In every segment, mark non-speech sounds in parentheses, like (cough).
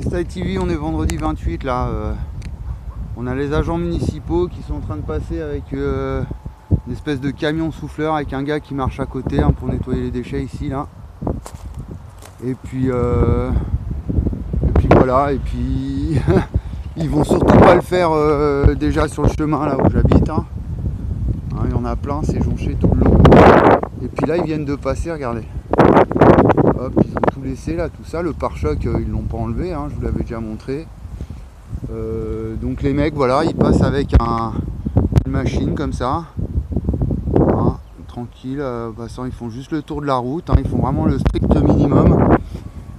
Style TV, on est vendredi 28 là. euh, on a les agents municipaux qui sont en train de passer avec euh, une espèce de camion souffleur avec un gars qui marche à côté hein, pour nettoyer les déchets ici là. Et puis, euh, et puis voilà, et puis (laughs) ils vont surtout pas le faire euh, déjà sur le chemin là où j'habite. hein. Hein, il y en a plein, c'est jonché tout le long. Et puis là ils viennent de passer, regardez. Là, tout ça. Le pare-choc, euh, ils l'ont pas enlevé, hein, je vous l'avais déjà montré. Euh, donc les mecs, voilà, ils passent avec un- une machine comme ça. Hein, tranquille, euh, passant, ils font juste le tour de la route, hein, ils font vraiment le strict minimum.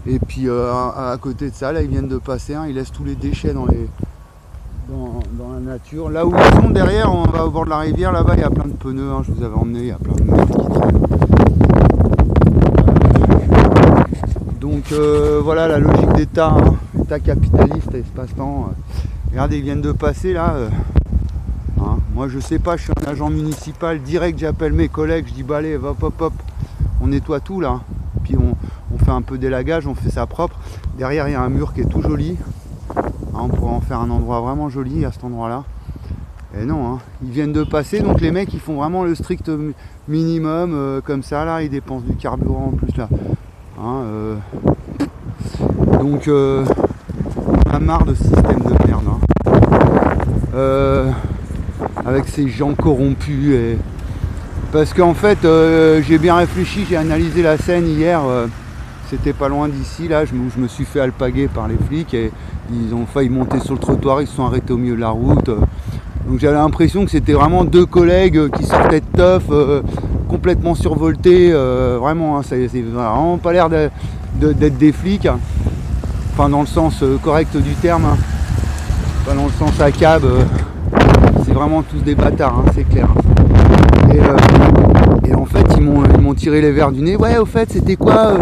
Et puis à, côté de ça, là, ils viennent de passer, hein, ils laissent tous les déchets dans les. Dans, dans la nature. Là où ils sont derrière, on va au bord de la rivière, là-bas il y a plein de pneus, je vous avais emmené, il y a plein de merde qui traîne. Donc euh, voilà la logique d'État, hein, État capitaliste et espace-temps. Regardez, ils viennent de passer là. euh. Hein, Moi je sais pas, je suis un agent municipal, direct j'appelle mes collègues, je dis bah allez, hop hop hop, on nettoie tout là. Puis on, fait un peu d'élagage, on fait ça propre. Derrière il y a un mur qui est tout joli. Hein, on pourrait en faire un endroit vraiment joli à cet endroit là. Et non, ils viennent de passer, donc les mecs ils font vraiment le strict mi- minimum euh, comme ça là, ils dépensent du carburant en plus là. Hein, euh, donc euh, on a marre de ce système de merde. hein. Euh, avec ces gens corrompus et parce qu'en fait euh, j'ai bien réfléchi, j'ai analysé la scène hier. c'était pas loin d'ici là, je je me suis fait alpaguer par les flics et ils ont failli monter sur le trottoir, ils se sont arrêtés au milieu de la route. Donc j'avais l'impression que c'était vraiment deux collègues qui sortaient de teuf, complètement survoltés, euh, vraiment, hein, ça c'est vraiment pas l'air d'être des flics, hein. enfin dans le sens euh, correct du terme, hein. pas dans le sens à euh, c'est vraiment tous des bâtards, hein, c'est clair. Et, euh, et en fait ils m'ont tiré les verres du nez, ouais au fait c'était quoi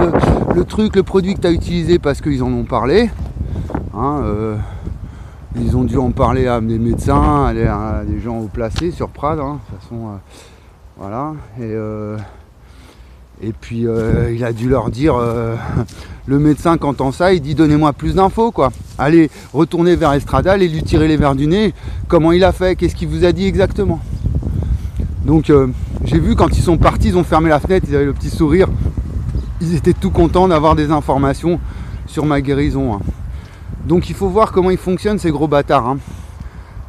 le truc, le produit que tu as utilisé parce qu'ils en ont parlé. Hein, ils ont dû en parler à des médecins, à des, gens au placé sur Prades, hein, de toute façon. Voilà. Et, euh, et puis euh, il a dû leur dire, euh, (laughs) le médecin quand entend ça, il dit donnez-moi plus d'infos quoi. Allez, retournez vers Estradal et lui tirez les verres du nez. Comment il a fait? Qu'est-ce qu'il vous a dit exactement? Donc j'ai vu quand ils sont partis, ils ont fermé la fenêtre, ils avaient le petit sourire. Ils étaient tout contents d'avoir des informations sur ma guérison. hein. Donc il faut voir comment ils fonctionnent ces gros bâtards. hein.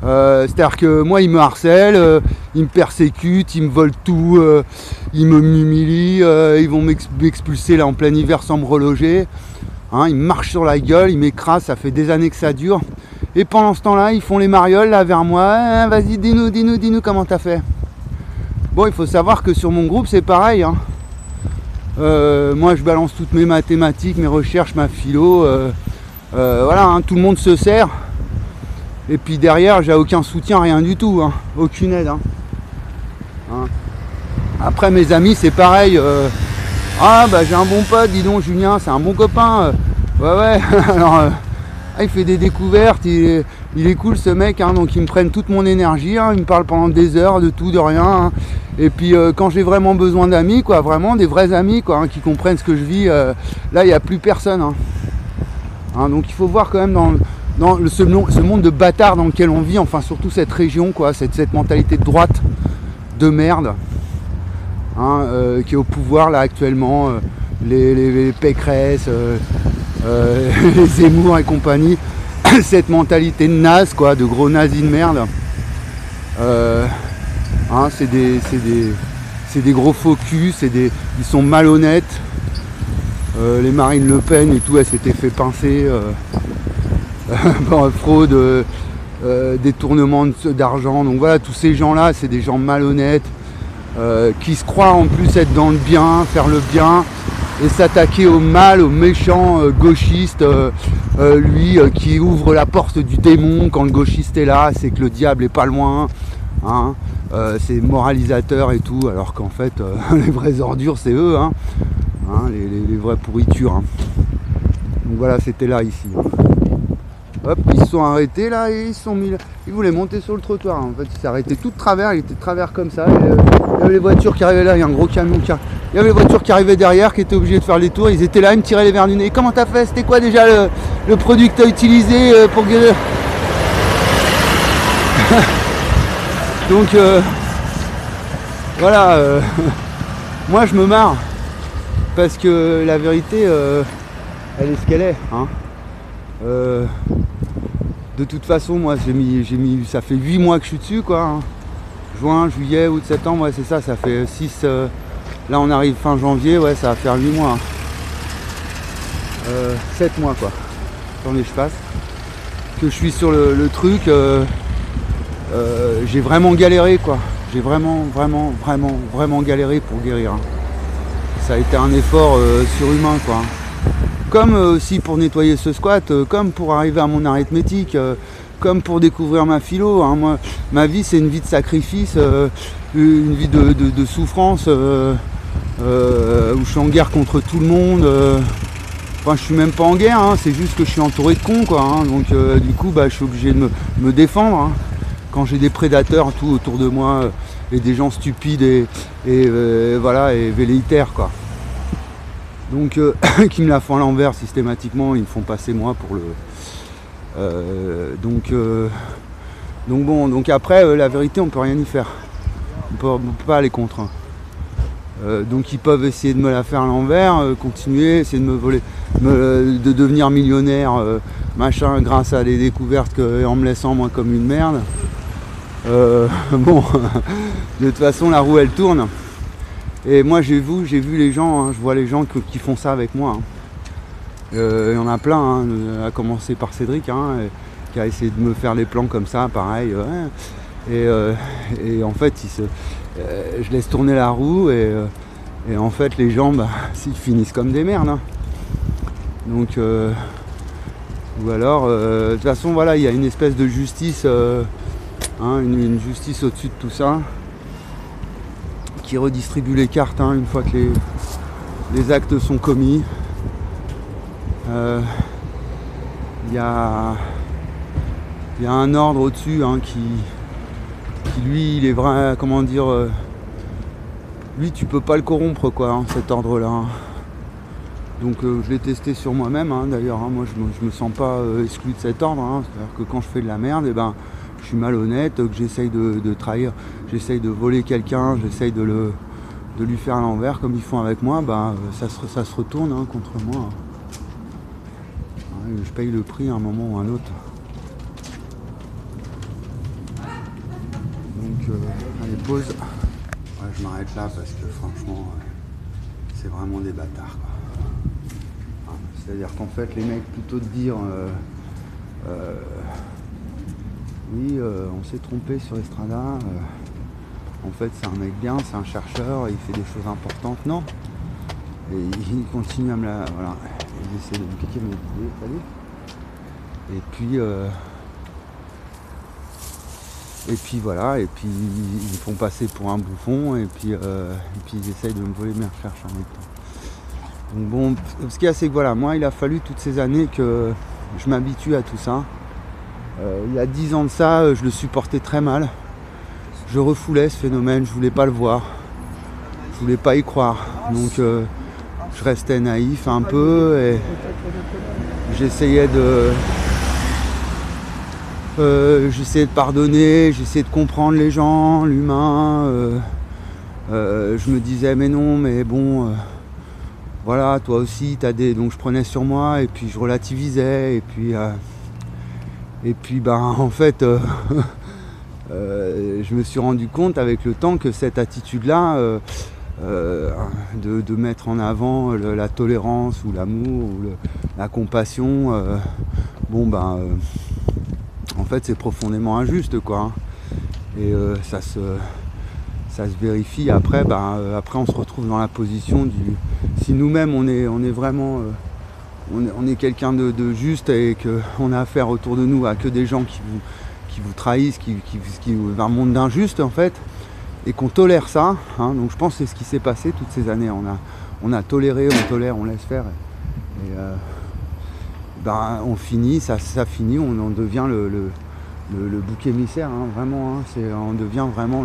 Euh, C'est-à-dire que moi ils me harcèlent, euh, ils me persécutent, ils me volent tout, euh, ils me m'humilient, euh, ils vont m'ex- m'expulser là en plein hiver sans me reloger. Hein, ils me marchent sur la gueule, ils m'écrasent, ça fait des années que ça dure. Et pendant ce temps-là, ils font les marioles là vers moi. Ah, Vas-y, dis-nous, dis-nous, dis-nous comment t'as fait. Bon, il faut savoir que sur mon groupe c'est pareil. hein. Euh, moi je balance toutes mes mathématiques, mes recherches, ma philo. voilà, hein, tout le monde se sert. Et puis derrière, j'ai aucun soutien, rien du tout, hein, aucune aide. hein. Hein. Après, mes amis, c'est pareil. euh, ah, bah j'ai un bon pote, dis donc, Julien, c'est un bon copain. euh. ouais, ouais. (laughs) Alors, euh, ah, il fait des découvertes, il est, il cool ce mec, donc ils me prennent toute mon énergie. il me parle pendant des heures de tout, de rien. Et puis quand j'ai vraiment besoin d'amis, quoi, vraiment des vrais amis, quoi, qui comprennent ce que je vis, là, il n'y a plus personne. donc il faut voir quand même dans, dans ce, mon- ce monde de bâtards dans lequel on vit, enfin surtout cette région, quoi, cette, mentalité de droite de merde hein, euh, qui est au pouvoir là actuellement, euh, les, les, les Pécresse, euh, (laughs) les Zemmour et compagnie, (coughs) cette mentalité de naze, quoi, de gros nazis de merde. Hein, c'est des, gros faux culs, des, ils sont malhonnêtes. Les Marine Le Pen et tout, elles s'étaient fait pincer. (laughs) fraude, euh, euh, détournement d'argent. Donc voilà, tous ces gens-là, c'est des gens malhonnêtes euh, qui se croient en plus être dans le bien, faire le bien et s'attaquer au mal, au méchant gauchiste, lui qui ouvre la porte du démon quand le gauchiste est là, c'est que le diable est pas loin. hein. C'est moralisateur et tout, alors qu'en fait, (laughs) les vraies ordures, c'est eux, hein. Hein, les, les- les vraies pourritures. hein. Donc voilà, c'était là, ici. Hop, ils se sont arrêtés là et ils se sont mis là. Ils voulaient monter sur le trottoir. En fait, ils s'arrêtaient tout de travers. Ils étaient de travers comme ça. euh, il y avait les voitures qui arrivaient là. Il y a un gros camion qui, a- Il y avait les voitures qui arrivaient derrière, qui étaient obligées de faire les tours. Ils étaient là, ils me tiraient les verres du nez. Comment t'as fait? C'était quoi déjà le, produit que t'as utilisé euh, pour guérir (laughs) Donc euh, voilà, (laughs) moi je me marre parce que la vérité, elle est ce qu'elle est. Hein. De toute façon, moi j'ai mis, j'ai mis, ça fait 8 mois que je suis dessus quoi. Hein. Juin, juillet, août, septembre, c'est ça, ça fait 6, Là on arrive fin janvier, ouais ça va faire 8 mois. 7 euh, mois quoi. Attendez je passe. Que je suis sur le, truc. Euh, euh, j'ai vraiment galéré quoi. J'ai vraiment, vraiment, vraiment, vraiment galéré pour guérir. Hein. Ça a été un effort surhumain quoi. Comme aussi pour nettoyer ce squat, comme pour arriver à mon arithmétique, comme pour découvrir ma philo. Hein. Moi, ma vie c'est une vie de sacrifice, une vie de souffrance. Euh, où je suis en guerre contre tout le monde. Euh, enfin, je suis même pas en guerre, hein, c'est juste que je suis entouré de cons, quoi. Hein. donc, euh, du coup, bah, je suis obligé de me, défendre. Quand j'ai des prédateurs tout autour de moi et des gens stupides et, voilà et velléitaires, quoi. Donc, (coughs) qui me la font à l'envers systématiquement, ils me font passer moi pour le. donc, donc bon, donc après, la vérité, on peut rien y faire. On peut, peut pas aller contre. Euh, donc ils peuvent essayer de me la faire à l'envers, euh, continuer, essayer de me voler, de devenir millionnaire, euh, machin, grâce à des découvertes en me laissant moi comme une merde. (laughs) bon, (laughs) de toute façon la roue elle tourne. Et moi j'ai vu, j'ai vu les gens, hein, je vois les gens qui font ça avec moi. Hein. Il y en a plein, hein, à commencer par Cédric, qui a essayé de me faire des plans comme ça, pareil. et, en fait, il euh, je laisse tourner la roue et, euh, en fait les gens bah, (laughs) ils finissent comme des merdes. Donc euh, ou alors de toute façon voilà il y a une espèce de justice, une, justice au-dessus de tout ça qui redistribue les cartes hein, une fois que les, actes sont commis. Il y a, y, a, un ordre au-dessus qui, lui, il est vrai, comment dire, euh, lui, tu peux pas le corrompre, quoi, hein, cet ordre-là. Donc euh, je l'ai testé sur moi-même, hein, d'ailleurs. Hein, moi, je me, sens pas euh, exclu de cet ordre. C'est-à-dire que quand je fais de la merde, et eh ben, suis malhonnête, que j'essaye de, trahir, j'essaye de voler quelqu'un, j'essaye de, le, de lui faire l'envers comme ils font avec moi, ben, ça, se, ça se retourne contre moi. je paye le prix à un moment ou à un autre. allez, pause. je m'arrête là parce que franchement, c'est vraiment des bâtards. C'est-à-dire qu'en fait, les mecs, plutôt de dire euh, euh, oui, euh, on s'est trompé sur Estrada, en fait, c'est un mec bien, c'est un chercheur, il fait des choses importantes. Non? Et il continue à me la. Voilà. Il essaie de me piquer mes idées. Et puis. Et puis voilà, et puis ils me font passer pour un bouffon, et puis, euh, puis ils essayent de me voler mes recherches en même temps. Donc bon, ce qui est assez que voilà, moi il a fallu toutes ces années que je m'habitue à tout ça. Euh, il y a dix ans de ça, je le supportais très mal. Je refoulais ce phénomène, je voulais pas le voir. Je voulais pas y croire. Donc euh, je restais naïf un peu et j'essayais de, euh, j'essayais de pardonner, j'essayais de comprendre les gens, l'humain. Euh, euh, je me disais mais non, mais bon, voilà, toi aussi, t'as des. Donc je prenais sur moi et puis je relativisais et puis et puis ben (laughs) en fait. (laughs) je me suis rendu compte avec le temps que cette attitude-là, de, mettre en avant la tolérance ou l'amour ou la compassion, bon ben en fait c'est profondément injuste quoi. Hein. Et euh, ça, se, ça se vérifie après, euh, après on se retrouve dans la position du. Si nous-mêmes on est, on est vraiment. Euh, on est, quelqu'un de, juste et qu'on a affaire autour de nous à que des gens qui vous, qui vous trahissent, qui, qui, qui un monde d'injuste en fait, et qu'on tolère ça. Hein. donc je pense que c'est ce qui s'est passé toutes ces années. On a, on a toléré, on tolère, on laisse faire. Et, ben, on finit, ça, finit, on en devient le, le, bouc émissaire, hein, vraiment. Hein, on devient vraiment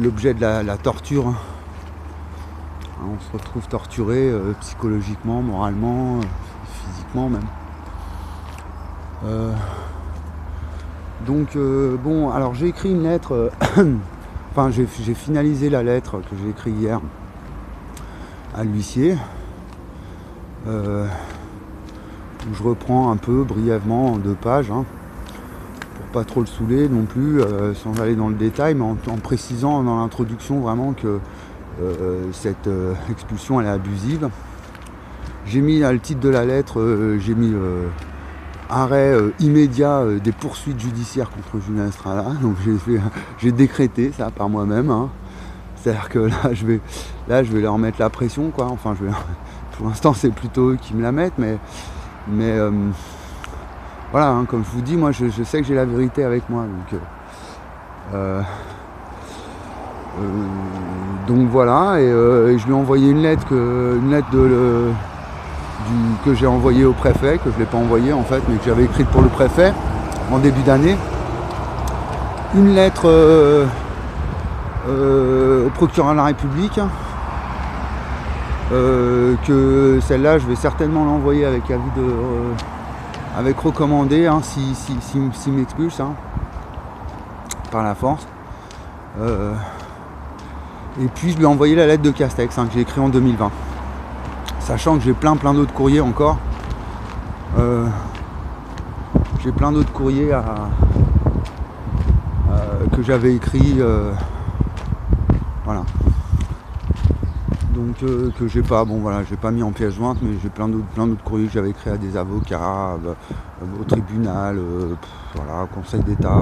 l'objet de la, torture. On se retrouve torturé euh, psychologiquement, moralement, euh, physiquement même. Euh, donc bon, alors j'ai écrit une lettre, (coughs) enfin j'ai finalisé la lettre que j'ai écrite hier à l'huissier. où je reprends un peu brièvement en deux pages, hein, pour pas trop le saouler non plus, sans aller dans le détail, mais en précisant dans l'introduction vraiment que cette euh, expulsion elle est abusive. J'ai mis à le titre de la lettre, euh, j'ai mis arrêt immédiat des poursuites judiciaires contre Julien Estrada. (laughs) Donc j'ai décrété ça par moi-même. Hein. C'est-à-dire que là je vais là je vais leur mettre la pression quoi. Enfin je vais (laughs) pour l'instant c'est plutôt eux qui me la mettent mais mais voilà hein, comme je vous dis moi je, sais que j'ai la vérité avec moi euh, donc voilà, euh, et, je lui ai envoyé une lettre que, une lettre que j'ai envoyée au préfet, que je ne l'ai pas envoyée en fait, mais que j'avais écrite pour le préfet en début d'année. Une lettre euh, au procureur de la République, que celle-là je vais certainement l'envoyer avec avis de. avec recommandé hein, si, si, m'expulse hein, par la force. Et puis je lui ai envoyé la lettre de Castex hein, que j'ai écrit en 2020. Sachant que j'ai plein plein d'autres courriers encore. Euh, j'ai plein d'autres courriers à, euh, que j'avais écrit. Euh, voilà. Donc que j'ai pas, bon voilà, j'ai pas mis en pièce jointe, mais j'ai plein d'autres plein d'autres courriers que j'avais écrits à des avocats, au tribunal, voilà, au Conseil d'État.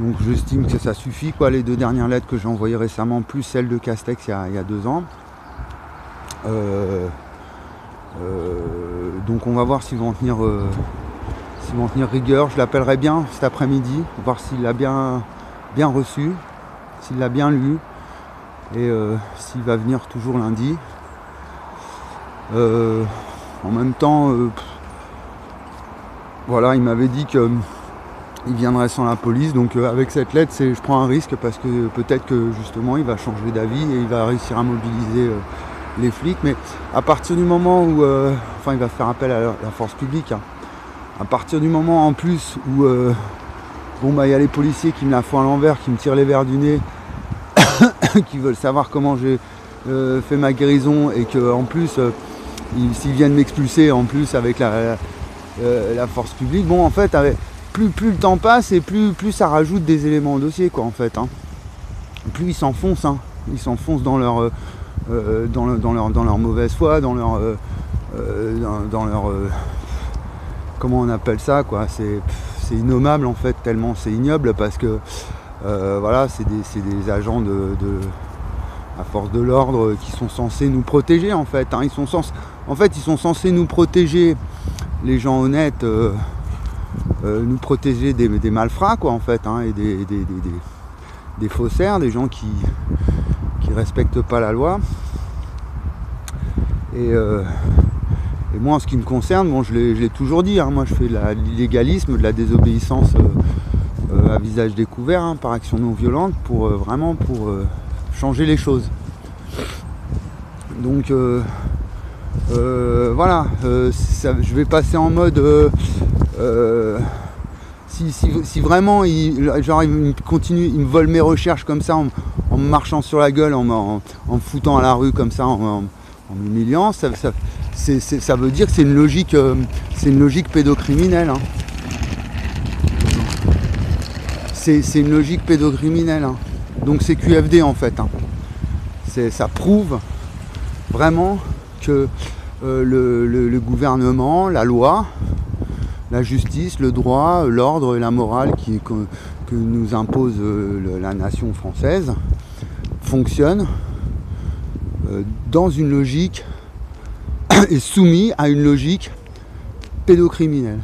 Donc j'estime que ça suffit, quoi, les deux dernières lettres que j'ai envoyées récemment, plus celle de Castex il y a, deux ans. Euh, euh, donc on va voir s'ils vont tenir euh, vont tenir rigueur. Je l'appellerai bien cet après-midi, voir s'il l'a bien, bien reçu, s'il l'a bien lu et s'il va venir toujours lundi. en même temps, voilà, il m'avait dit que il viendrait sans la police. Donc euh, avec cette lettre, je prends un risque parce que peut-être que justement il va changer d'avis et il va réussir à mobiliser euh, les flics. Mais à partir du moment où, euh, enfin, il va faire appel à la, force publique. Hein. À partir du moment en plus où, bon bah, il y a les policiers qui me la font à l'envers, qui me tirent les verres du nez, (coughs) qui veulent savoir comment j'ai fait ma guérison et que en plus s'ils viennent m'expulser en plus avec la, la, force publique, bon en fait avec plus, le temps passe et plus, ça rajoute des éléments au dossier quoi en fait. Hein. Plus ils s'enfoncent, hein. ils s'enfoncent dans leur, euh, euh, dans, leur, mauvaise foi, dans leur, euh, comment on appelle ça quoi. C'est, innommable en fait tellement c'est ignoble parce que voilà c'est des, agents de, à force de l'ordre qui sont censés nous protéger en fait. Hein. Ils sont en fait ils sont censés nous protéger les gens honnêtes. Nous protéger des, malfrats quoi en fait hein, et des, des, faussaires, des gens qui qui respectent pas la loi. Et, euh, moi en ce qui me concerne, bon je l'ai toujours dit, hein, moi je fais de l'illégalisme, de la désobéissance euh, à visage découvert hein, par action non violente pour vraiment pour changer les choses. Donc voilà, je vais passer en mode euh, si, vraiment il, genre, il me continue, il me vole mes recherches comme ça en, me marchant sur la gueule, en, me foutant à la rue comme ça, en, m'humiliant, ça, veut dire que c'est une logique, euh, c'est une logique pédocriminelle. Hein. C'est une logique pédocriminelle. Hein. Donc c'est QFD en fait. Hein. Ça prouve vraiment que euh, le, gouvernement, la loi, la justice, le droit, l'ordre et la morale qui, que, nous impose euh, la nation française fonctionnent euh, dans une logique (coughs) et soumis à une logique pédocriminelle.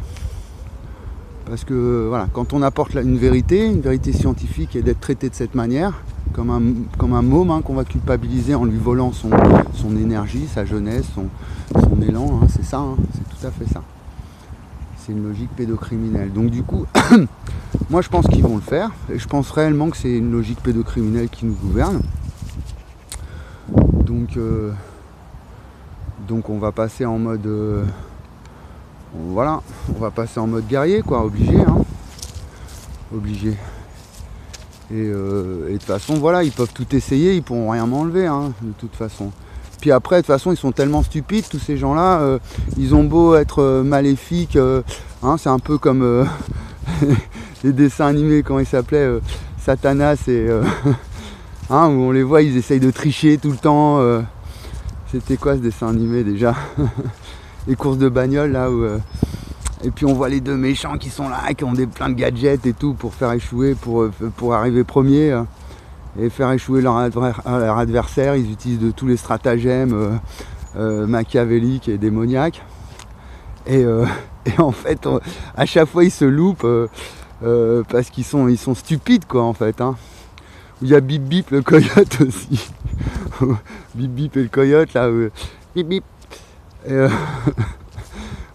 Parce que voilà, quand on apporte une vérité, une vérité scientifique et d'être traité de cette manière, comme un, comme un môme hein, qu'on va culpabiliser en lui volant son, son énergie, sa jeunesse, son, son élan, hein, c'est ça, hein, c'est tout à fait ça c'est une logique pédocriminelle. Donc du coup, (coughs) moi je pense qu'ils vont le faire, et je pense réellement que c'est une logique pédocriminelle qui nous gouverne. Donc, donc on va passer en mode voilà, on va passer en mode guerrier, quoi, obligé, hein. Obligé. Et, de toute façon, voilà, ils peuvent tout essayer, ils pourront rien m'enlever, hein, de toute façon. Puis après, de toute façon, ils sont tellement stupides, tous ces gens-là, ils ont beau être maléfiques, hein, c'est un peu comme (laughs) les dessins animés, quand ils s'appelaient Satanas et (laughs) hein, où on les voit, ils essayent de tricher tout le temps. C'était quoi ce dessin animé déjà (laughs) Les courses de bagnole là où. Euh, et puis on voit les deux méchants qui sont là, qui ont des plein de gadgets et tout pour faire échouer, pour, euh, pour arriver premier euh, et faire échouer leur, adversaire. Ils utilisent de tous les stratagèmes machiavéliques et démoniaques. Et, (laughs) en fait, à chaque fois ils se loupent parce qu'ils sont, ils sont stupides quoi en fait. Hein. Il y a Bip Bip le coyote (laughs) aussi. bip Bip et le coyote là. bip Bip. Euh, (laughs)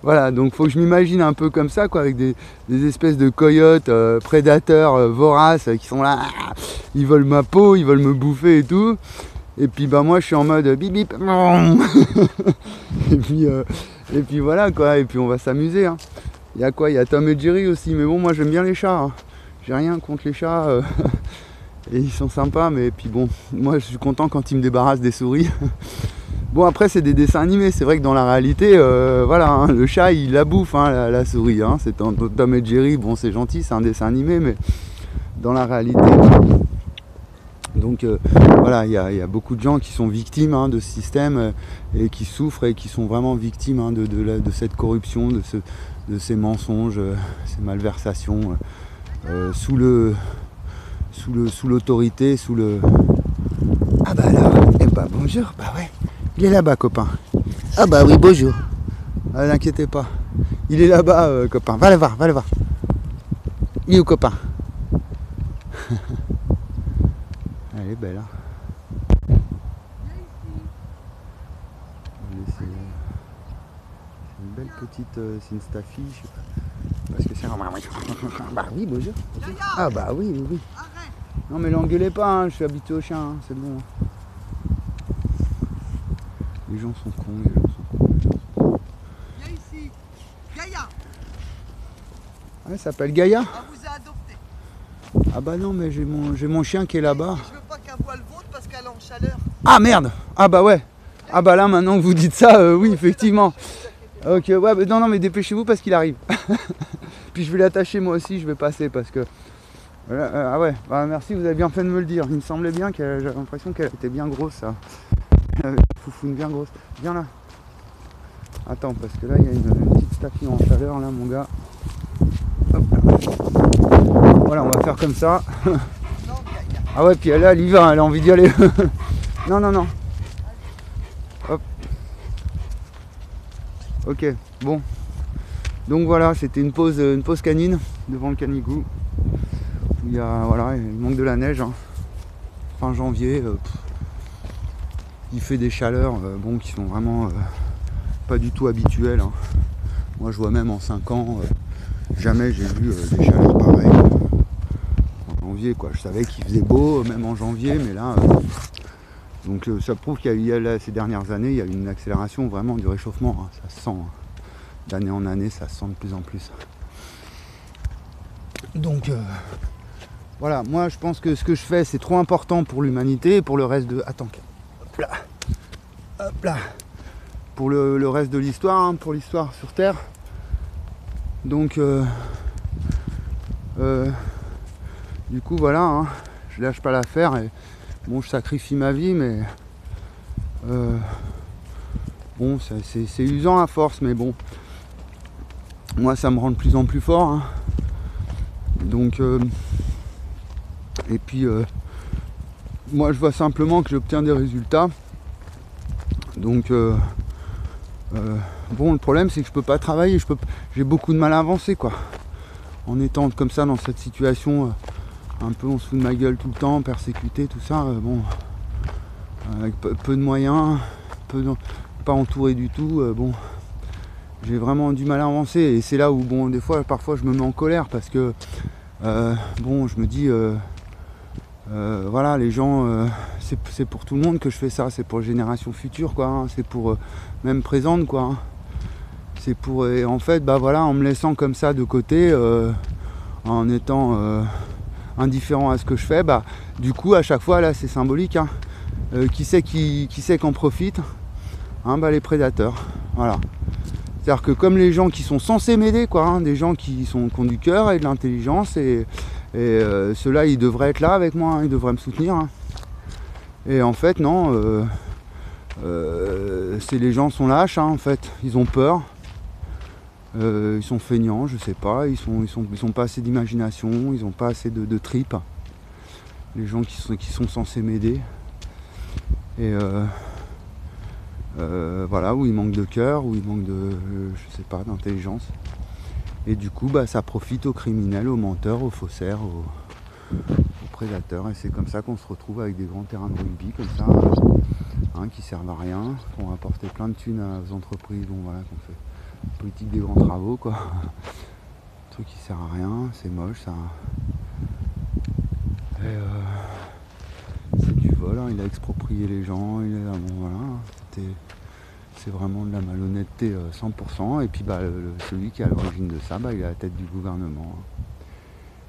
voilà, donc faut que je m'imagine un peu comme ça, quoi, avec des, espèces de coyotes euh, prédateurs euh, voraces qui sont là, ils veulent ma peau, ils veulent me bouffer et tout. Et puis bah moi je suis en mode bip bip. (laughs) et puis et puis voilà quoi, et puis on va s'amuser. Hein. Il y a quoi? Il y a Tom et Jerry aussi, mais bon moi j'aime bien les chats. Hein. J'ai rien contre les chats. (laughs) et ils sont sympas, mais puis bon, moi je suis content quand ils me débarrassent des souris. (laughs) Bon après c'est des dessins animés, c'est vrai que dans la réalité, euh, voilà, hein, le chat il la bouffe, hein, la, souris. Hein, c'est un Tom et Jerry, bon c'est gentil, c'est un dessin animé, mais dans la réalité. Donc euh, voilà, il y, a beaucoup de gens qui sont victimes de ce système euh, et qui souffrent et qui sont vraiment victimes de, cette corruption, de, ce, de ces mensonges, ces malversations sous l'autorité, sous le. Ah bah alors, eh bah bonjour, bah ouais. Il est là-bas, copain. Ah bah oui, bonjour. Ah, n'inquiétez pas. Il est là-bas, euh, copain. Va le voir, va le voir. Il est où, copain? (laughs) Elle est belle, hein C'est une belle petite. Euh, c'est une staffie, je sais pas. Parce que c'est un. (laughs) Bah oui, bonjour. Ah bah oui, oui, oui. Non mais l'engueulez pas, hein, je suis habitué au chien, hein, c'est bon. Les gens sont cons, les gens sont cons. Viens ici, Gaïa. Ah, elle s'appelle Gaïa Ah, vous a adopté. Ah bah non, mais j'ai mon, mon chien qui est là-bas. Je veux pas qu'elle voit le vôtre parce qu'elle est en chaleur. Ah merde Ah bah ouais Ah bah là, maintenant que vous dites ça, euh, oui, effectivement. Ok, ouais, mais non, non, mais dépêchez-vous parce qu'il arrive. (laughs) Puis je vais l'attacher moi aussi, je vais passer parce que... Euh, ah ouais, bah merci, vous avez bien fait de me le dire. Il me semblait bien que j'avais l'impression qu'elle était bien grosse, ça. (laughs) Foufoune bien grosse. Viens là. Attends, parce que là, il y a une, petite staffie en chaleur, là, mon gars. Hop Voilà, on va faire comme ça. (laughs) ah ouais, puis là, elle y va, elle a envie d'y aller. (laughs) non, non, non. Hop. Ok, bon. Donc voilà, c'était une pause, une pause canine devant le canigou. Il y a, voilà, il manque de la neige. Hein. Fin janvier. Euh, il fait des chaleurs euh, bon, qui sont vraiment euh, pas du tout habituelles. Hein. Moi je vois même en 5 ans, euh, jamais j'ai vu des chaleurs pareilles. En janvier quoi, je savais qu'il faisait beau même en janvier, mais là. donc ça prouve qu'il y a eu ces dernières années, il y a eu une accélération vraiment du réchauffement. Hein. ça se sent. Hein. D'année en année, ça se sent de plus en plus. Donc voilà, moi je pense que ce que je fais c'est trop important pour l'humanité et pour le reste de. Attends, là. Hop là. Pour le, reste de l'histoire, hein, pour l'histoire sur Terre. Donc, euh, euh, du coup, voilà, hein, je lâche pas l'affaire bon, je sacrifie ma vie, mais euh, bon, c'est usant à force, mais bon, moi, ça me rend de plus en plus fort. Hein. Donc, et puis, moi je vois simplement que j'obtiens des résultats. Donc euh, euh, bon le problème c'est que je peux pas travailler, je peux j'ai beaucoup de mal à avancer quoi. En étant comme ça dans cette situation euh, un peu on se fout de ma gueule tout le temps, persécuté, tout ça, bon avec peu, de moyens, pas entouré du tout, bon j'ai vraiment du mal à avancer et c'est là où bon des fois parfois je me mets en colère parce que bon je me dis euh, voilà, les gens, euh, c'est pour tout le monde que je fais ça, c'est pour les générations futures, quoi. hein. C'est pour euh, même présente, quoi. hein. C'est pour. Et en fait, bah voilà, en me laissant comme ça de côté, euh, en étant euh, indifférent à ce que je fais, bah du coup à chaque fois là c'est symbolique. hein. Euh, qui c'est qui, qui c'est qu'en profite bah, Les prédateurs. Voilà. C'est-à-dire que comme les gens qui sont censés m'aider, quoi, des gens qui, sont, qui ont du cœur et de l'intelligence, et euh, ceux-là ils devraient être là avec moi, hein, ils devraient me soutenir. hein. Et en fait non, euh, euh, c'est les gens sont lâches hein, en fait, ils ont peur. Ils sont feignants, je sais pas, ils sont, ils sont, ils pas assez d'imagination, ils ont pas assez de, tripes. Les gens qui sont, qui sont censés m'aider. Et euh, voilà, où il manque de cœur, où il manque de, je sais pas, d'intelligence. Et du coup, bah, ça profite aux criminels, aux menteurs, aux faussaires, aux, prédateurs. Et c'est comme ça qu'on se retrouve avec des grands terrains de rugby comme ça, hein, qui servent à rien, qui ont apporté plein de thunes aux entreprises, bon voilà, qu'on fait politique des grands travaux quoi. Un truc qui sert à rien, c'est moche ça. Euh, c'est du vol, hein, il a exproprié les gens, il a bon voilà, c'était c'est vraiment de la malhonnêteté euh, 100%. Et puis bah, celui qui est à l'origine de ça, bah, il est à la tête du gouvernement. hein.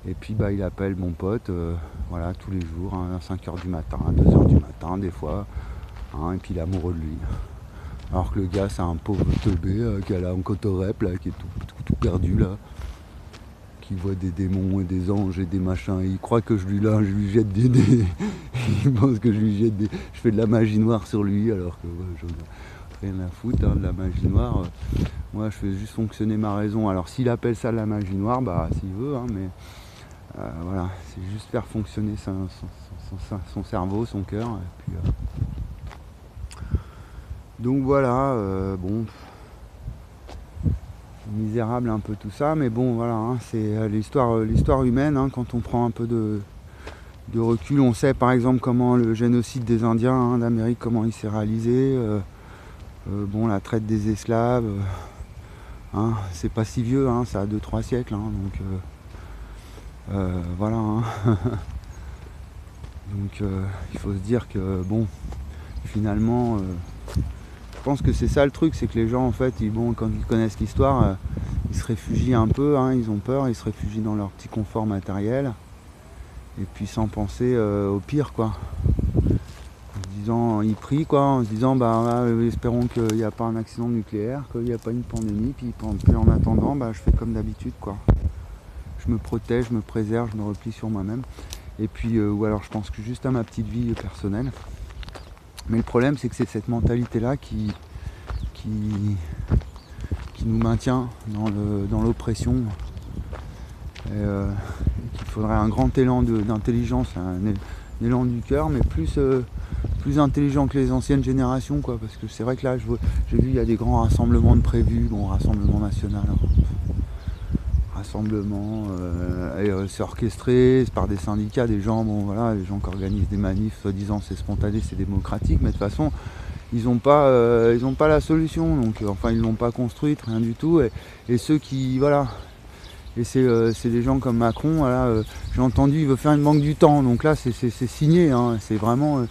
Et puis bah, il appelle mon pote, euh, voilà, tous les jours, hein, à 5h du matin, à 2h du matin, des fois. hein, et puis il est amoureux de lui. Alors que le gars, c'est un pauvre teubé euh, qui a là en cotorep, là, qui est tout, tout- perdu, là. Qui voit des démons et des anges et des machins. Et il croit que je lui, là, je lui jette des, des- (laughs) Il pense que je lui jette des... Je fais de la magie noire sur lui, alors que ai rien foutre, hein, de la magie noire. euh. Moi, je fais juste fonctionner ma raison. Alors, s'il appelle ça de la magie noire, bah, s'il veut, hein, mais... euh, voilà, c'est juste faire fonctionner son, cerveau, son cœur. Et puis, euh, donc voilà, bon, misérable un peu tout ça, mais bon voilà, hein, c'est l'histoire, l'histoire humaine. quand on prend un peu de, recul, on sait par exemple comment le génocide des Indiens d'Amérique, comment il s'est réalisé. Bon, la traite des esclaves, euh, hein, c'est pas si vieux, hein, ça a 2-3 siècles, hein, donc euh, euh, voilà. hein. (laughs) donc euh, il faut se dire que bon, finalement. euh, je pense que c'est ça le truc, c'est que les gens en fait, ils, bon, quand ils connaissent l'histoire, euh, ils se réfugient un peu, hein, ils ont peur, ils se réfugient dans leur petit confort matériel, et puis sans penser euh, au pire quoi. Disant, ils prient quoi, en se disant bah ouais, espérons qu'il n'y a pas un accident nucléaire, qu'il n'y a pas une pandémie, puis, puis en attendant bah, je fais comme d'habitude quoi. Je me protège, je me préserve, je me replie sur moi-même. Et puis euh, ou alors je pense que juste à ma petite vie personnelle. Mais le problème, c'est que c'est cette mentalité-là qui, qui, qui nous maintient dans dans l'oppression. Et, euh, faudrait un grand élan d'intelligence, un, élan du cœur, mais plus, euh, plus intelligent que les anciennes générations. Quoi, parce que c'est vrai que là, je vois- j'ai vu, il y a des grands rassemblements de prévus, bon, rassemblement national. hein. Rassemblement, euh, euh, c'est orchestré par des syndicats, des gens, bon voilà, les gens qui organisent des manifs, soi-disant c'est spontané, c'est démocratique, mais de toute façon, ils n'ont pas, euh, ils ont pas la solution, donc euh, enfin ils l'ont pas construite, rien du tout. Et, et ceux qui, voilà, et c'est euh, des gens comme Macron, voilà, euh, j'ai entendu, il veut faire une banque du temps, donc là c'est signé, hein, c'est vraiment, euh,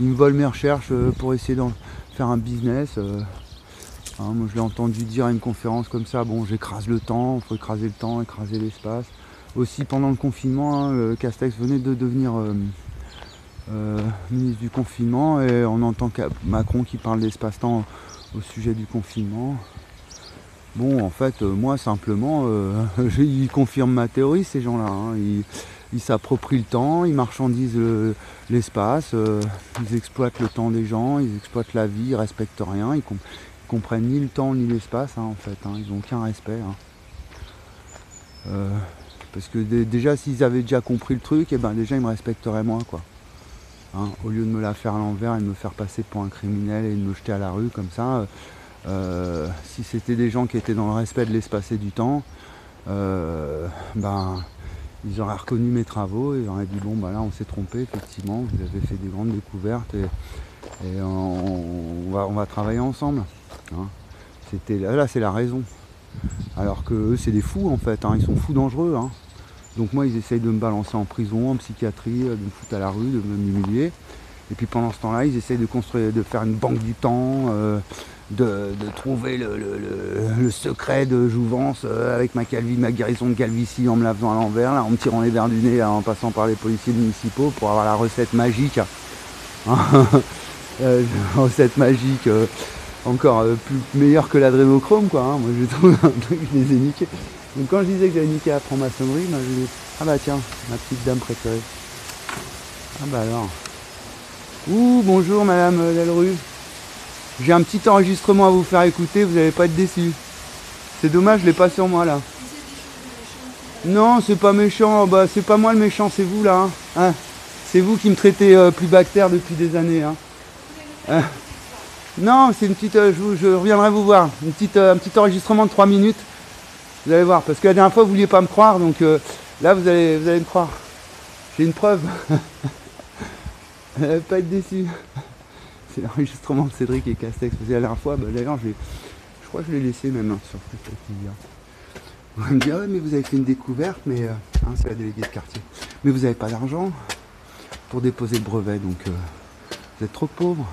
il me vole mes recherches euh, pour essayer d'en faire un business. euh. Hein, moi je l'ai entendu dire à une conférence comme ça, bon j'écrase le temps, il faut écraser le temps, écraser l'espace. Aussi pendant le confinement, hein, Castex venait de devenir euh, ministre du confinement et on entend Macron qui parle d'espace-temps au sujet du confinement. Bon en fait euh, moi simplement euh, (laughs) ils confirment ma théorie ces gens-là. hein. Ils, s'approprient le temps, ils marchandisent le- l'espace, euh, ils exploitent le temps des gens, ils exploitent la vie, ils respectent rien, ils, com- ils comprennent ni le temps ni l'espace hein, en fait, hein. ils n'ont aucun respect. parce que dé- déjà s'ils avaient déjà compris le truc, et ben déjà ils me respecteraient moins quoi. Au lieu de me la faire à l'envers et de me faire passer pour un criminel et de me jeter à la rue comme ça, euh, si c'était des gens qui étaient dans le respect de l'espace et du temps, euh, ben ils auraient reconnu mes travaux et ils auraient dit bon bah là on s'est trompé effectivement, vous avez fait des grandes découvertes et, on, va, travailler ensemble. hein. C'était là, c'est la raison. Alors que eux c'est des fous en fait, hein, ils sont fous dangereux. hein. Donc moi ils essayent de me balancer en prison, en psychiatrie, de me foutre à la rue, de me m'humilier. Et puis pendant ce temps-là, ils essayent de construire, de faire une banque du temps, euh, de, trouver le, secret de Jouvence euh, avec ma, ma guérison de calvitie en me la faisant à l'envers, en me tirant les verres du nez, en passant par les policiers municipaux pour avoir la recette magique. (laughs) Euh, recette magique encore plus meilleure que l'adrénochrome quoi. hein. Moi je trouve un truc, je les ai niqués. Donc quand je disais que j'avais niqué la franc-maçonnerie, bah, je dis, ah bah tiens, ma petite dame préférée. Ah bah alors. Ouh, bonjour Madame Delrue. J'ai un petit enregistrement à vous faire écouter, vous n'allez pas être déçus. C'est dommage, je l'ai pas sur moi là. Non, c'est pas méchant, bah c'est pas moi le méchant, c'est vous là. hein. Hein c'est vous qui me traitez euh, plus bactère depuis des années. Hein. Hein. Non, c'est une petite. euh, je, reviendrai vous voir. Une petite, euh, un petit enregistrement de 3 minutes. Vous allez voir. Parce que la dernière fois vous vouliez pas me croire, donc là vous allez, vous allez me croire. J'ai une preuve. (laughs) Allez pas être déçu. (laughs) C'est l'enregistrement de Cédric et Castex. Parce que la dernière fois, bah, d'ailleurs, je, crois que je l'ai laissé même hein, sur hier. Vous allez me dire, ouais, mais vous avez fait une découverte, mais euh, hein, c'est la déléguée de quartier. Mais vous n'avez pas d'argent pour déposer le brevet, donc euh, vous êtes trop pauvre.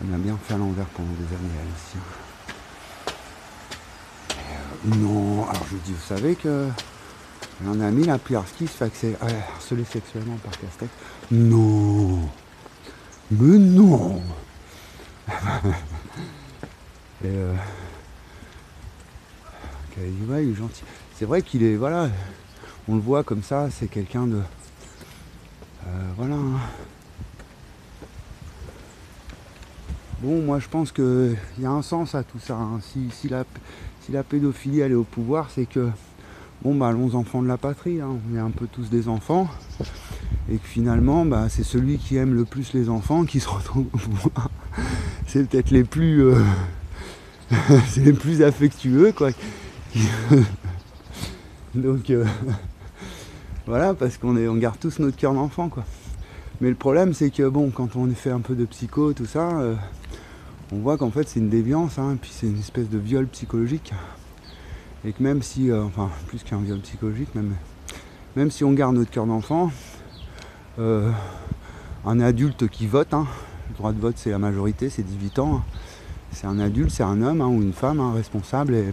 Elle m'a bien fait à l'envers pendant des années, elle aussi. Et, euh, non, alors je vous dis, vous savez que un ami, la Pliarski, se fait harceler sexuellement par Castex. Non Mais non Et euh, il est gentil. C'est vrai qu'il est, voilà, on le voit comme ça, c'est quelqu'un de. euh, voilà. hein. Bon, moi je pense qu'il y a un sens à tout ça. hein. Si, si la, si la pédophilie elle est au pouvoir, c'est que, bon, bah, allons enfants de la patrie, hein. on est un peu tous des enfants. Et que finalement, bah, c'est celui qui aime le plus les enfants qui se retrouve. (laughs) C'est peut-être les plus. euh, (laughs) les plus affectueux, quoi. (laughs) Donc, euh, voilà, parce qu'on est, on garde tous notre cœur d'enfant, quoi. Mais le problème, c'est que bon, quand on fait un peu de psycho, tout ça, euh, on voit qu'en fait c'est une déviance, hein, puis c'est une espèce de viol psychologique. Et que même si, euh, enfin, plus qu'un viol psychologique, même, même si on garde notre cœur d'enfant, euh, un adulte qui vote, hein, le droit de vote c'est la majorité, c'est 18 ans, c'est un adulte, c'est un homme hein, ou une femme hein, responsable. Et,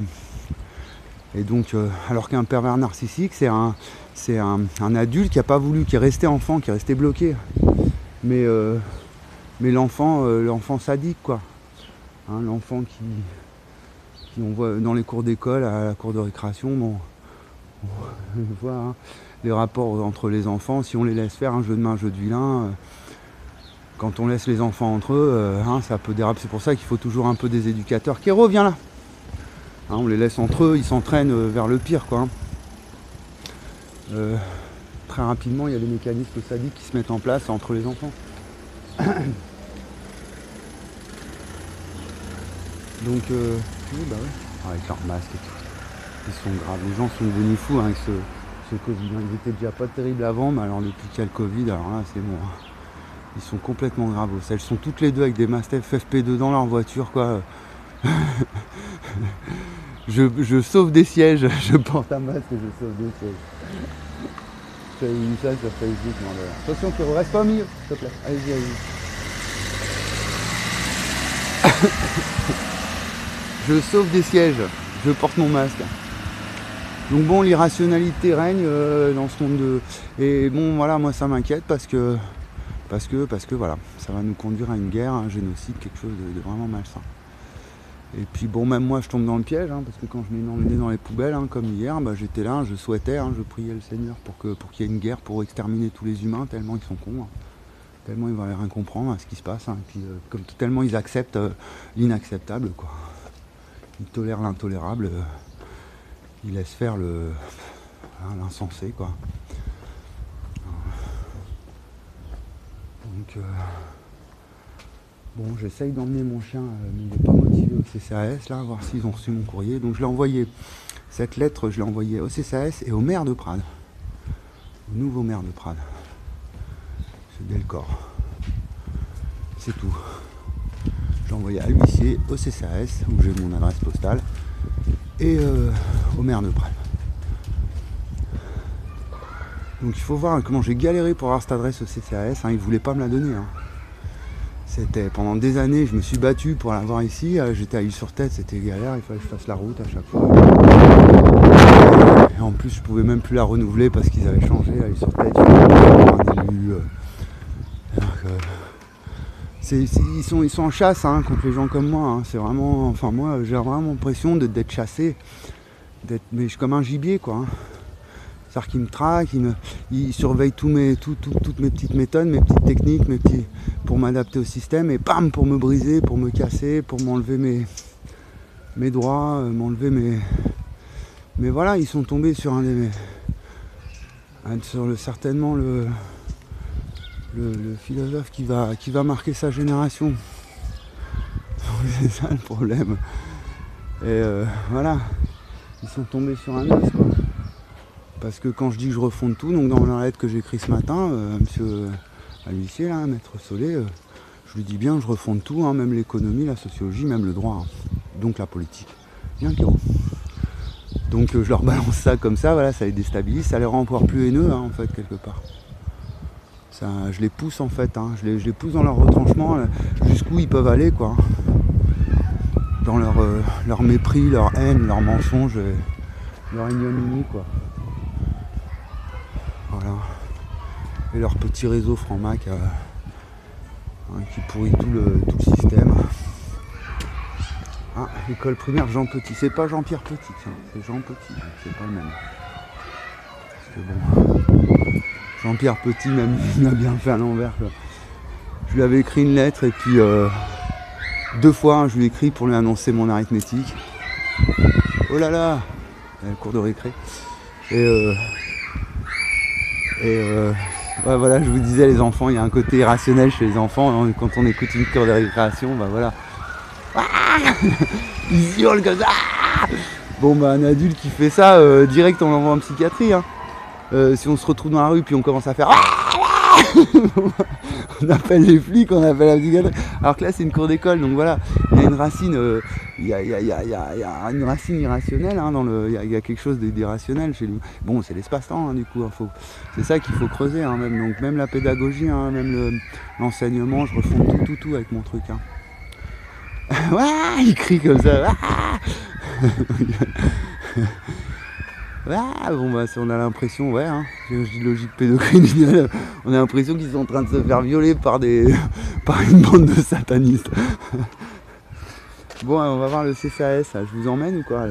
et donc, euh, alors qu'un pervers narcissique, c'est un, c'est un, adulte qui n'a pas voulu, qui est resté enfant, qui est resté bloqué. Mais, mais l'enfant, l'enfant sadique, quoi. Hein, l'enfant qui, on voit dans les cours d'école, à la cour de récréation, bon, on (laughs) voit hein, les rapports entre les enfants, si on les laisse faire un jeu de main, un jeu de vilain, euh, quand on laisse les enfants entre eux, euh, hein, ça peut déraper. C'est pour ça qu'il faut toujours un peu des éducateurs. Kéro, viens là Hein, On les laisse entre eux, ils s'entraînent euh, vers le pire, quoi. très rapidement, il y a des mécanismes sadiques qui se mettent en place entre les enfants. (coughs) Donc, bah avec leurs masques et tout. Ils sont graves. Les gens sont devenus fous hein, avec ce, Covid. hein. Ils étaient déjà pas terribles avant, mais alors depuis qu'il y a le Covid, alors là, c'est bon. hein. Ils sont complètement graves. Elles sont toutes les deux avec des masques FFP2 dans leur voiture, quoi. (laughs) je, je sauve des sièges, (laughs) je porte un masque et je sauve des sièges. J'avais mis ça. Attention, reste pas au milieu, s'il te plaît. Allez-y, allez-y. Je sauve des sièges, je porte mon masque. Donc bon, l'irrationalité règne euh, dans ce monde de... Et bon, voilà, moi ça m'inquiète parce que... Parce que, parce que voilà, ça va nous conduire à une guerre, un génocide, quelque chose de, vraiment malsain. Et puis bon, même moi je tombe dans le piège, hein, parce que quand je mets dans dans les poubelles, hein, comme hier, bah, j'étais là, je souhaitais, hein, je priais le Seigneur pour que pour qu'il y ait une guerre, pour exterminer tous les humains, tellement ils sont cons, tellement ils vont rien comprendre à ce qui se passe, et puis euh, tellement ils acceptent euh, l'inacceptable, quoi. Ils tolèrent l'intolérable, euh, ils laissent faire le hein, l'insensé, quoi. Donc euh, Bon, j'essaye d'emmener mon chien, euh, mais il n'est pas motivé au CCAS, là, voir s'ils ont reçu mon courrier. Donc je l'ai envoyé, cette lettre, je l'ai envoyée au CCAS et au maire de Prades. Au nouveau maire de Prades. C'est Delcor. C'est tout. Envoyé à l'huissier, au CCAS, où j'ai mon adresse postale, et euh, au maire de Prades. Donc il faut voir comment j'ai galéré pour avoir cette adresse au CCAS. Hein, ils voulaient pas me la donner. hein. C'était pendant des années, je me suis battu pour l'avoir ici. Euh, J'étais à île sur tête, c'était galère, il fallait que je fasse la route à chaque fois. Et en plus, je pouvais même plus la renouveler parce qu'ils avaient changé à île sur tête. Ils, sont, ils sont en chasse hein, contre les gens comme moi. hein. C'est vraiment. Enfin, moi, j'ai vraiment l'impression d'être chassé. Mais je suis comme un gibier, quoi. hein. C'est-à-dire qu'ils me traquent, ils, surveillent toutes mes petites méthodes, mes petites techniques, pour m'adapter au système, et bam, pour me briser, pour me casser, pour m'enlever mes, mes droits, euh, m'enlever mes. Mais voilà, ils sont tombés sur un des. sur le, certainement le, le, philosophe qui va, qui va marquer sa génération. (laughs) C'est ça le problème. Et euh, voilà, ils sont tombés sur un os. Parce que quand je dis que je refonde tout, donc dans la lettre que j'ai écrite ce matin, euh, monsieur à l'huissier, là, maître Solé, euh, je lui dis bien je refonde tout, hein, même l'économie, la sociologie, même le droit, hein. donc la politique. Bien Kiro. Donc euh, je leur (laughs) balance ça comme ça, voilà, ça les déstabilise, ça les rend encore plus haineux hein, en fait quelque part. Je les pousse en fait, hein, je, les, pousse dans leur retranchement, là, jusqu'où ils peuvent aller quoi. Dans leur, euh, mépris, leur haine, leur mensonge, leur ignominie quoi. Voilà. Et leur petit réseau franc-mac euh, hein, qui pourrit tout le, système. Ah, école primaire Jean Petit. C'est pas Jean-Pierre Petit, c'est Jean Petit, c'est pas le même. Parce que bon, Jean-Pierre Petit, même il a bien fait à l'envers. Je lui avais écrit une lettre et puis euh, deux fois je lui ai écrit pour lui annoncer mon arithmétique. Oh là là euh, Cours de récré. Et, euh, voilà, je vous disais, les enfants, il y a un côté irrationnel chez les enfants. hein, Quand on écoute une cour de récréation, bah voilà. (laughs) Ils hurlent comme ça. Bon, bah, un adulte qui fait ça, direct, on l'envoie en psychiatrie. hein. Euh, si on se retrouve dans la rue puis on commence à faire Ah (laughs) on appelle les flics, on appelle la psychiatrie. Alors que là, c'est une cour d'école, donc voilà, il y a une racine, il y, a, une racine irrationnelle hein, il y a, quelque chose d'irrationnel chez lui. Bon, c'est l'espace-temps, hein, du coup, hein, c'est ça qu'il faut creuser, même, la pédagogie, même le- l'enseignement, je refonds tout, tout, tout avec mon truc. (laughs) Il crie comme ça. (laughs) Ah, bon bah on a l'impression, ouais, hein, logique pédocriminelle, on a l'impression qu'ils sont en train de se faire violer par des (laughs) par une bande de satanistes. bon, on va voir le CCAS, là. je vous emmène ou quoi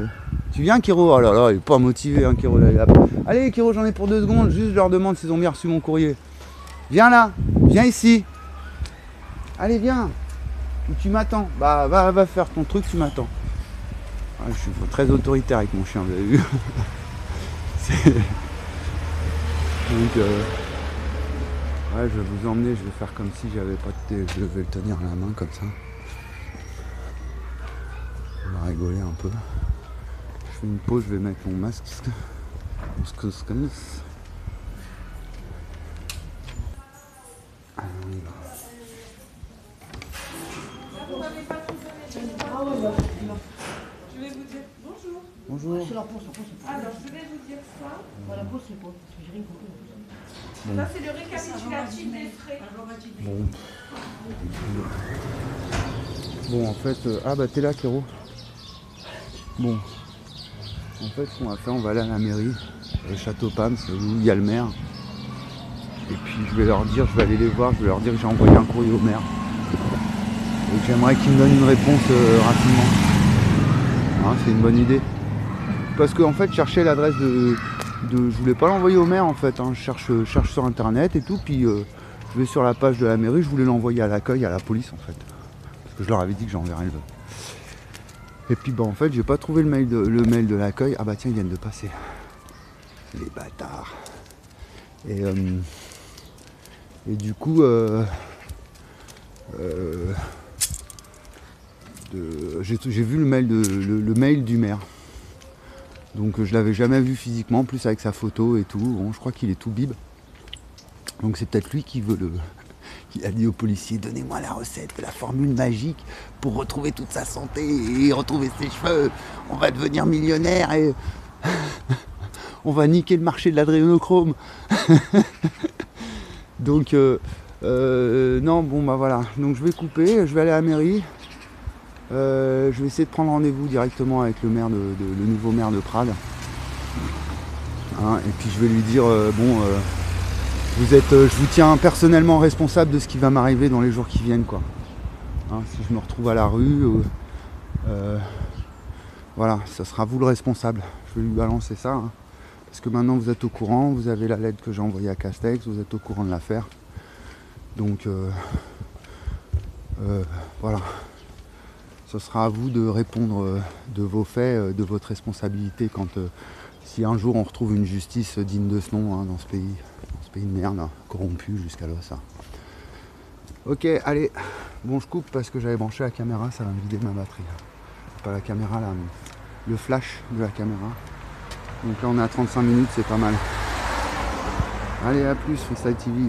Tu viens Kiro? Oh là là, il est pas motivé hein, Kiro là. Allez Kiro, j'en ai pour deux secondes, juste je leur demande s'ils ont bien reçu mon courrier. Viens là, viens ici. Allez viens. Tu m'attends. Bah va, faire ton truc, tu m'attends. Ah, je suis très autoritaire avec mon chien, vous avez vu (laughs) (laughs) Donc, euh, ouais, je vais vous emmener, je vais faire comme si j'avais pas de je vais le tenir à la main comme ça. On va rigoler un peu. Je fais une pause, je vais mettre mon masque. Mon. Alors, on y va. Je vais vous dire bonjour. Bonjour. C'est la poste, la poste, c'est pas. Alors, je vais vous dire ça. Bah, la poste, c'est quoi? Parce que j'ai rien compris. Ça, c'est le récapitulatif des frais. Bon. Bon, en fait, euh, ah bah t'es là, Kéro. Bon, en fait, ce qu'on va faire, on va aller à la mairie, au château Pam, c'est où il y a le maire. Et puis je vais leur dire, je vais aller les voir, je vais leur dire que j'ai envoyé un courrier au maire. Et j'aimerais qu'ils me donnent une réponse euh, rapidement. Hein, c'est une bonne idée. Parce qu'en fait, je cherchais l'adresse de, de- Je voulais pas l'envoyer au maire en fait. hein. Je cherche, cherche sur internet et tout, puis euh, je vais sur la page de la mairie, je voulais l'envoyer à l'accueil, à la police en fait. Parce que je leur avais dit que j'enverrais le. Et puis bah en fait j'ai pas trouvé le mail de, le mail de l'accueil. Ah bah tiens ils viennent de passer. Les bâtards. Et, euh, et du coup euh, euh, j'ai vu le mail, de, le mail du maire. Donc euh, je l'avais jamais vu physiquement, en plus avec sa photo et tout. Je crois qu'il est tout bib. Donc c'est peut-être lui qui veut le. (laughs) qui a dit au policier donnez-moi la recette, la formule magique pour retrouver toute sa santé et retrouver ses cheveux. On va devenir millionnaire et. (laughs) on va niquer le marché de l'adrénochrome. (laughs) Donc, euh, euh, non, bon, bah voilà. Donc, je vais couper, je vais aller à la mairie. Euh, je vais essayer de prendre rendez-vous directement avec le maire de, le nouveau maire de Prades. Hein, et puis je vais lui dire euh, bon euh, vous êtes je vous tiens personnellement responsable de ce qui va m'arriver dans les jours qui viennent quoi. Hein, si je me retrouve à la rue, voilà, ça sera vous le responsable. Je vais lui balancer ça. hein. parce que maintenant vous êtes au courant, vous avez la lettre que j'ai envoyée à Castex, vous êtes au courant de l'affaire. Donc voilà. Ce sera à vous de répondre euh, de vos faits, euh, de votre responsabilité quand euh, si un jour on retrouve une justice digne de ce nom hein, dans ce pays, dans ce pays de merde, corrompu jusqu'à l'os. Ok, allez. Bon, je coupe parce que j'avais branché la caméra, ça va me vider ma batterie. Pas la caméra là, mais le flash de la caméra. Donc là, on est à 35 minutes, c'est pas mal. Allez, à plus, Freestyle TV.